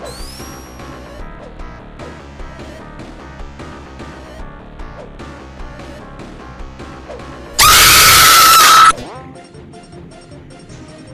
you